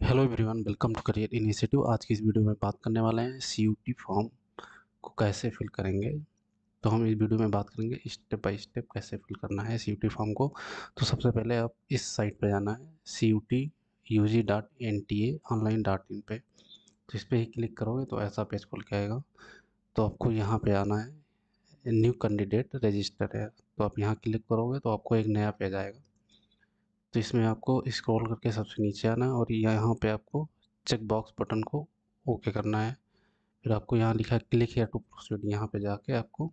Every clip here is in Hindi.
Hello everyone welcome to career initiative आज की इस वीडियो में बात करने वाले हैं सीयूटी फॉर्म को कैसे फिल करेंगे। तो हम इस वीडियो में बात करेंगे स्टेप बाय स्टेप कैसे फिल करना है सीयूटी फॉर्म को। तो सबसे पहले आप इस साइट पर जाना है C U T U G dot N T A online dot in पर तो इस पर ही क्लिक करोगे तो ऐसा पेज खुल के आएगा। तो आपको यहाँ पर आना है न्यू कैंडिडेट रजिस्टर है। तो आप यहाँ क्लिक करोगे तो आपको एक नया पेज आएगा। तो इसमें आपको स्क्रॉल करके सबसे नीचे आना है और यहाँ पे आपको चेक बॉक्स बटन को ओके करना है। फिर आपको यहाँ लिखा है क्लिक हेयर टू प्रोसीड यहाँ पे जाके आपको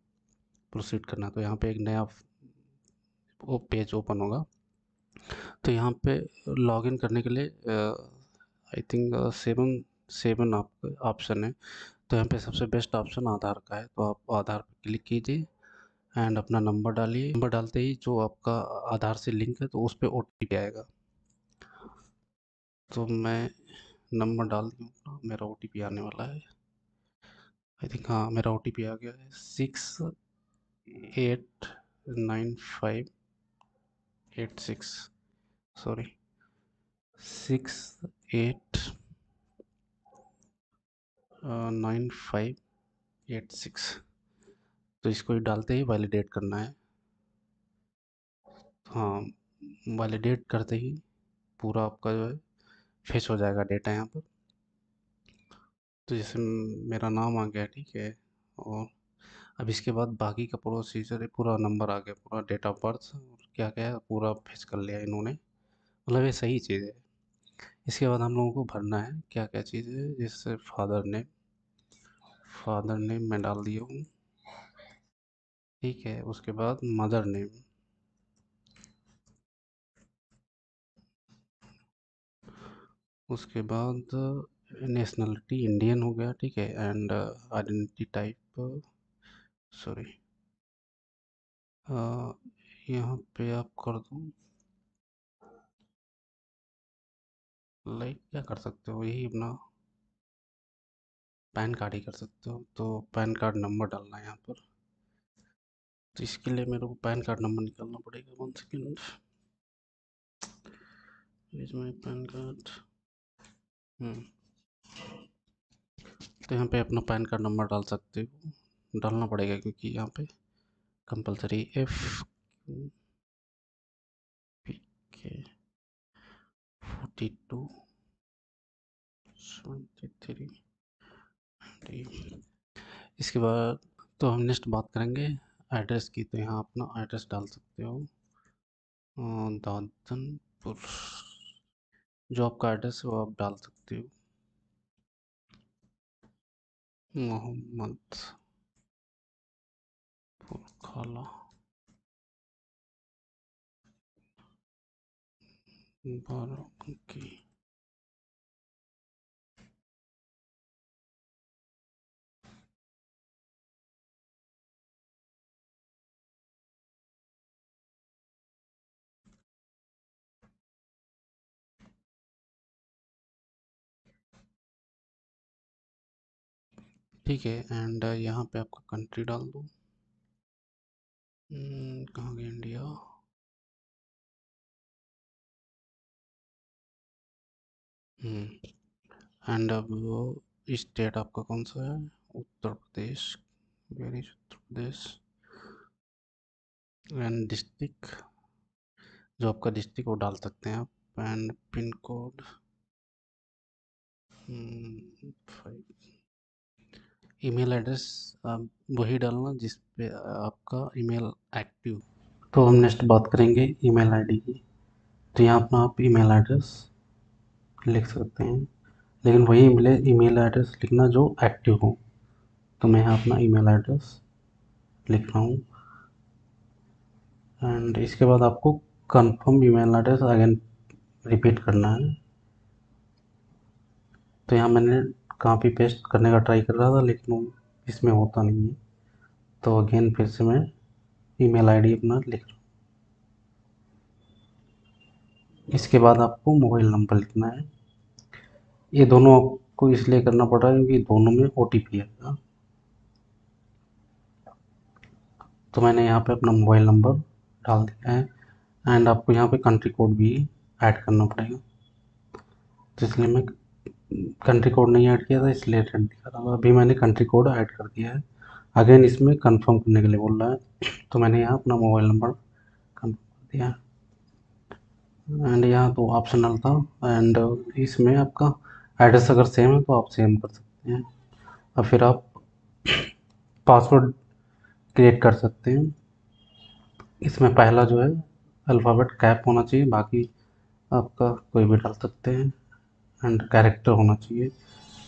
प्रोसीड करना है। तो यहाँ पे एक नया वो पेज ओपन होगा। तो यहाँ पे लॉगिन करने के लिए I think seven seven option है। तो यहाँ पे सबसे बेस्ट ऑप्शन आधार का है। तो आप आधार पर क्लिक कीजिए। एंड अपना नंबर डालिए। नंबर डालते ही जो आपका आधार से लिंक है तो उस पर ओ आएगा। तो मैं नंबर डाल दूँ मेरा ओटीपी आने वाला है। आई थिंक हाँ मेरा ओटीपी आ गया है। Six eight nine five eight six. Sorry. Six eight nine five eight six. तो इसको डालते ही वैलिडेट करना है। हाँ वैलिडेट करते ही पूरा आपका जो है फेच हो जाएगा डेटा यहाँ पर। तो जैसे मेरा नाम आ गया, ठीक है, और अब इसके बाद बाकी का प्रोसीजर है, पूरा नंबर आ गया, पूरा डेट ऑफ़ बर्थ क्या क्या है, पूरा फेच कर लिया इन्होंने। मतलब ये सही चीज़ है। इसके बाद हम लोगों को भरना है क्या क्या चीज़ है, जैसे फादर नेम फादर नेम मैं डाल दिया हूँ। ठीक है, उसके बाद मदर नेम। उसके बाद नेशनलिटी इंडियन हो गया, ठीक है, एंड आइडेंटिटी टाइप, सॉरी यहाँ पे आप कर दो। लाइक क्या कर सकते हो? यही अपना पैन कार्ड ही कर सकते हो। तो पैन कार्ड नंबर डालना है यहाँ पर। तो इसके लिए मेरे को पैन कार्ड नंबर निकालना पड़ेगा one second is my PAN card. तो यहाँ पे अपना पैन कार्ड नंबर डाल सकते हो। डालना पड़ेगा क्योंकि यहाँ पे compulsory F P K forty two seventy three इसके बाद तो हम नेक्स्ट बात करेंगे। एड्रेस की तो यहाँ अपना एड्रेस डाल सकते हो। दादनपुर। जो आपका एड्रेस है, वो आप डाल सकते हो। मोहम्मद खाला बाराबंकी। ठीक है एंड यहाँ पे आपका कंट्री डाल दो। हम्म, कहाँ गया इंडिया एंड अब स्टेट आपका कौन सा है? Uttar Pradesh very Uttar Pradesh. And district जो आपका डिस्ट्रिक्ट वो डाल सकते हैं आप and pin code five email address वही डालना जिस पे आपका ईमेल एक्टिव। तो हम नेक्स्ट बात करेंगे ईमेल आईडी की। तो यहाँ अपना आप ईमेल एड्रेस लिख सकते हैं। लेकिन वही मिले ईमेल एड्रेस लिखना जो एक्टिव हो। तो मैं यहाँ अपना ईमेल एड्रेस लिख रहा हूँ। एंड इसके बाद आपको confirm email address again repeat करना है। तो यहाँ मैंने कापी पेस्ट करने का ट्राई कर रहा था, लेकिन इसमें होता नहीं है। तो अगेन फिर से मैं ईमेल आईडी अपना लिख रहा हूँ। इसके बाद आपको मोबाइल नंबर लिखना है। ये दोनों आपको इसलिए करना पड़ रहा है क्योंकि दोनों में ओ टी पी आएगा तो मैंने यहाँ पे अपना मोबाइल नंबर डाल दिया है। एंड आपको यहाँ पे कंट्री कोड भी ऐड करना पड़ेगा। तो इसलिए मैं कंट्री कोड नहीं ऐड किया था, इसलिए रेड दिखा रहा था। अभी मैंने कंट्री कोड ऐड कर दिया है। अगेन इसमें कंफर्म करने के लिए बोल रहा है। तो मैंने यहाँ अपना मोबाइल नंबर कंफर्म कर दिया। एंड यहाँ तो ऑप्शनल था। एंड इसमें आपका एड्रेस अगर सेम है तो आप सेम कर सकते हैं। और फिर आप पासवर्ड क्रिएट कर सकते हैं। इसमें पहला जो है अल्फ़ाबेट कैप होना चाहिए। बाकी आपका कोई भी डाल सकते हैं। एंड कैरेक्टर होना चाहिए।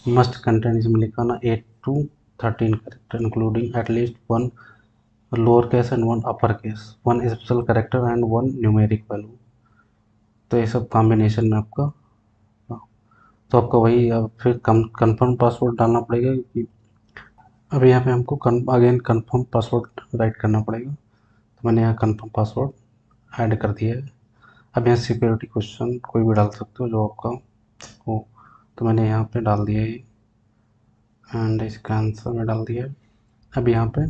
मस्ट कंटेंट इसमें लिखा ना eight to thirteen character including at least one lower case and one upper case one special character and one numeric value तो ये सब कॉम्बिनेशन में आपका तो आपका वही, अब फिर कन्फर्म पासवर्ड डालना पड़ेगा क्योंकि अब यहाँ पे हमको अगेन कन्फर्म पासवर्ड राइट करना पड़ेगा। तो मैंने यहाँ कन्फर्म पासवर्ड ऐड कर दिया है। अब यहाँ सिक्योरिटी क्वेश्चन कोई भी डाल सकते हो जो आपका हो तो मैंने यहाँ पे डाल दिया ये। एंड इसका आंसर में डाल दिया। अब यहाँ पे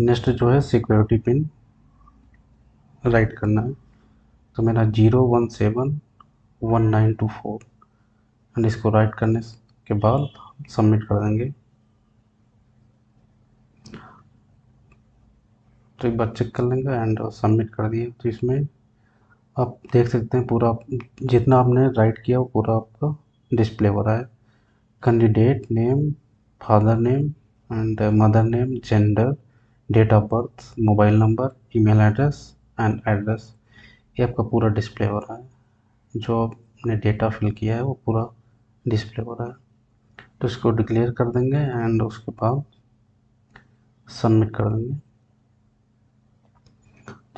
नेक्स्ट जो है सिक्योरिटी पिन राइट करना है। तो मेरा zero one seven one nine two four and इसको राइट करने के बाद सबमिट कर देंगे। तो एक बार चेक कर लेंगे एंड सबमिट कर दिए। तो इसमें आप देख सकते हैं पूरा जितना आपने राइट किया वो पूरा आपका डिस्प्ले हो रहा है। Candidate name father name and mother name gender date of birth mobile number email address and address ये आपका पूरा डिस्प्ले हो रहा है। जो आपने डेटा फिल किया है वो पूरा डिस्प्ले हो रहा है। तो इसको डिक्लेयर कर देंगे एंड उसके बाद सबमिट कर देंगे।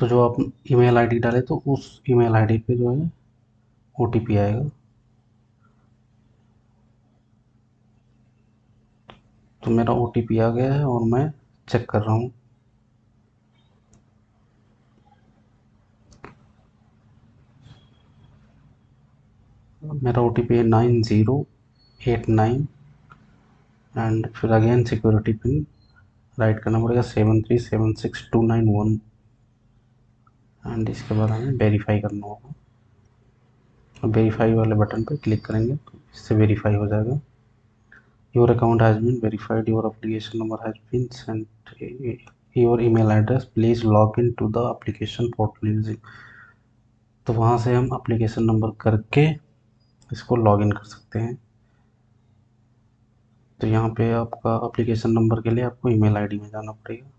तो जो आप ईमेल आईडी डाले तो उस ईमेल आईडी पे जो है ओटीपी आएगा। तो मेरा ओटीपी आ गया है और मैं चेक कर रहा हूँ। मेरा ओ टी पी है nine zero eight nine and फिर अगेन सिक्योरिटी पिन, राइट करना पड़ेगा seven three seven six two nine one. And इसके बाद हमें वेरीफाई करना होगा। वेरीफाई वाले बटन पर क्लिक करेंगे तो इससे वेरीफाई हो जाएगा। Your account has been verified your application number has been sent your email address please log in to the application portal using तो वहाँ से हम अप्लीकेशन नंबर करके इसको लॉग इन कर सकते हैं। तो यहाँ पे आपका अप्लीकेशन नंबर के लिए आपको ईमेल आईडी में जाना पड़ेगा।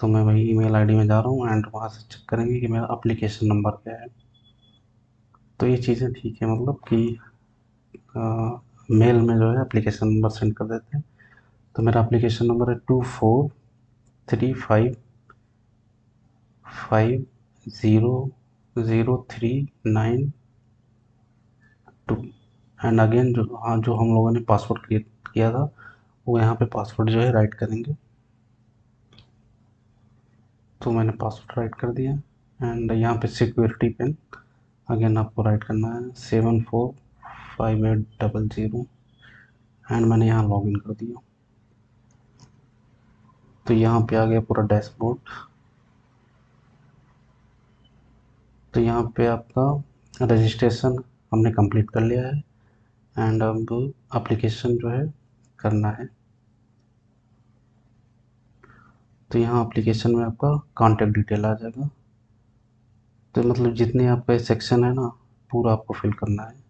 तो मैं वही ईमेल आईडी में जा रहा हूँ एंड वहाँ से चेक करेंगे कि मेरा अप्लीकेशन नंबर क्या है। तो ये चीज़ें ठीक है मतलब कि आ, मेल में जो है अप्लीकेशन नंबर सेंड कर देते हैं। तो मेरा अप्लीकेशन नंबर है two four three five five zero zero three nine two and again जो हाँ जो हम लोगों ने पासवर्ड क्रिएट किया था वो यहाँ पे पासवर्ड जो है राइट करेंगे। तो मैंने पासवर्ड राइट कर दिया। एंड यहाँ पे सिक्योरिटी पिन अगेन आपको राइट करना है। Seven four five eight double zero and मैंने यहाँ लॉगिन कर दिया। तो यहाँ पे आ गया पूरा डैशबोर्ड तो यहाँ पे आपका रजिस्ट्रेशन हमने कंप्लीट कर लिया है। एंड अब एप्लीकेशन जो है करना है। तो यहाँ एप्लीकेशन में आपका कॉन्टेक्ट डिटेल आ जाएगा। तो मतलब जितने आपका सेक्शन है ना, पूरा आपको फिल करना है।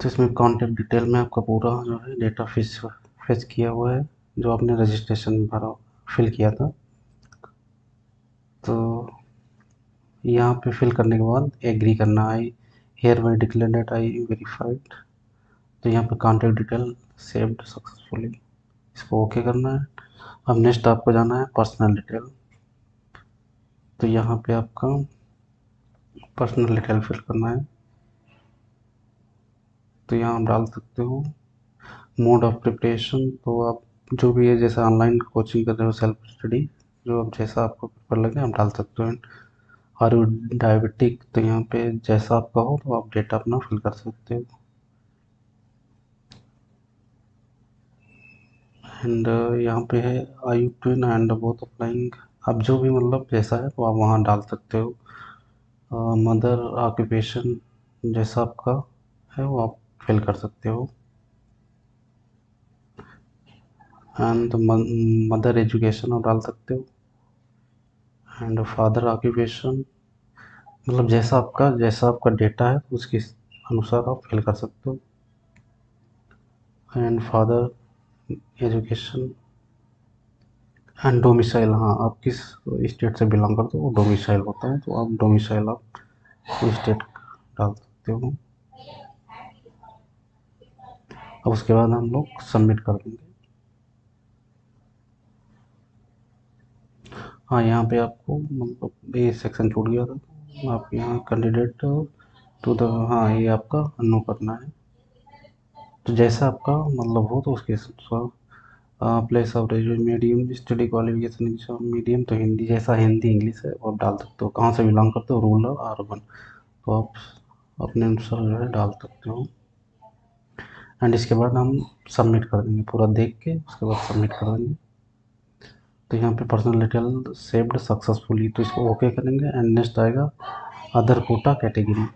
तो इसमें कॉन्टेक्ट डिटेल में आपका पूरा जो है डेटा फ़िश फेच किया हुआ है, जो आपने रजिस्ट्रेशन भरा फिल किया था। तो यहाँ पे फिल करने के बाद एग्री करना है hereby declare that I verified तो यहाँ पे कॉन्टेक्ट डिटेल सेव्ड सक्सेसफुली इसको ओके करना है। अब नेक्स्ट आपको जाना है पर्सनल डिटेल तो यहाँ पे आपका पर्सनल डिटेल फिल करना है। तो यहाँ आप डाल सकते हो। मोड ऑफ़ प्रिपरेशन तो आप जो भी है, जैसे ऑनलाइन कोचिंग कर रहे हो सेल्फ स्टडी जो आप जैसा आपको पेपर लगे, आप डाल सकते हो। और डायबिटिक तो यहाँ पे जैसा आपका हो तो आप डेटा अपना फिल कर सकते हो। एंड यहाँ पे है I twin and both applying अब जो भी मतलब जैसा है तो आप वहाँ डाल सकते हो। मदर ऑक्यूपेशन जैसा आपका है, वो आप फिल कर सकते हो। एंड मदर एजुकेशन आप डाल सकते हो। एंड फादर ऑक्यूपेशन मतलब जैसा आपका जैसा आपका डेटा है, उसके अनुसार आप फिल कर सकते हो। And father education and domicile हाँ आप किस स्टेट से बिलोंग करते हो? डोमिसाइल होता है तो आप डोमिसाइल आप स्टेट डाल सकते हो। अब उसके बाद हम लोग सबमिट कर देंगे। हाँ यहाँ पे आपको मतलब ये सेक्शन छूट गया था तो आप यहाँ कैंडिडेट टू द हाँ ये आपका नो करना है। तो जैसा आपका मतलब हो तो उसके अनुसार place of medium study qualification medium तो हिंदी, जैसा हिंदी, इंग्लिश है आप डाल सकते हो। कहाँ से बिलोंग करते हो? रूरल अर्बन तो आप अपने अनुसार जो है डाल सकते हो। एंड इसके बाद हम सबमिट कर देंगे पूरा देख के, उसके बाद सबमिट कर देंगे। तो यहाँ पे पर्सनल डिटेल सेव्ड सक्सेसफुली तो इसको ओके करेंगे। एंड नेक्स्ट आएगा अदर कोटा कैटेगरी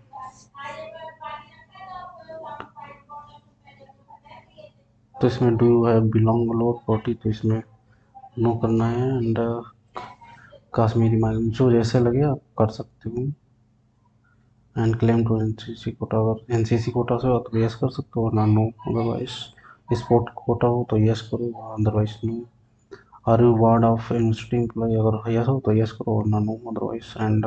तो इसमें do you have belong lower forty तो इसमें नो करना है एंड काश्मीरी माइग्रेंट जो जैसे लगे आप कर सकते हो। And claim to N C C quota अगर एन सी सी कोटा से हो तो यस कर सकते हो, वरना नो अदरवाइज़ स्पोर्ट कोटा हो तो यस करो otherwise no are you ward of university employ अगर यस हो तो यस करो, वरना नो अदरवाइज़ एंड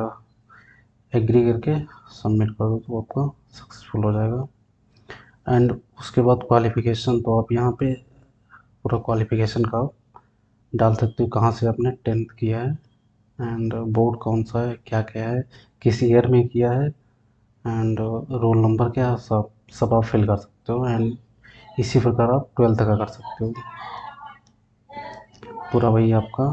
एग्री करके सबमिट कर दो तो आपका सक्सेसफुल हो जाएगा। एंड उसके बाद क्वालिफिकेशन तो आप यहाँ पे पूरा क्वालिफिकेशन का डाल सकते हो कहाँ से आपने टेंथ किया है। एंड बोर्ड कौन सा है, क्या क्या है, किस ईयर में किया है। एंड रोल नंबर क्या सब सब आप फिल कर सकते हो। एंड इसी प्रकार आप ट्वेल्थ का कर सकते हो। पूरा वही आपका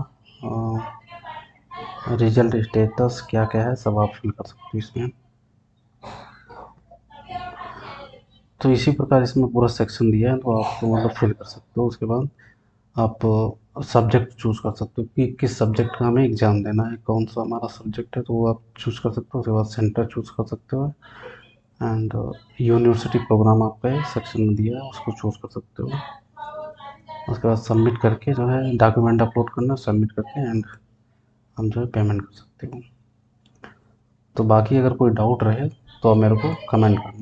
रिज़ल्ट स्टेटस क्या क्या है, सब आप फिल कर सकते हो इसमें। तो इसी प्रकार इसमें पूरा सेक्शन दिया है तो आप तो मतलब फिल कर सकते हो। उसके बाद आप सब्जेक्ट चूज़ कर सकते हो कि किस सब्जेक्ट का हमें एग्ज़ाम देना है, कौन सा हमारा सब्जेक्ट है तो वो आप चूज़ कर सकते हो। उसके बाद सेंटर चूज़ कर सकते हो। एंड यूनिवर्सिटी प्रोग्राम आपका सेक्शन में दिया है, उसको चूज़ कर सकते हो। उसके बाद सबमिट करके जो है डॉक्यूमेंट अपलोड करना सबमिट करके एंड हम जो है पेमेंट कर सकते हो। तो बाकी अगर कोई डाउट रहे तो मेरे को कमेंट करना।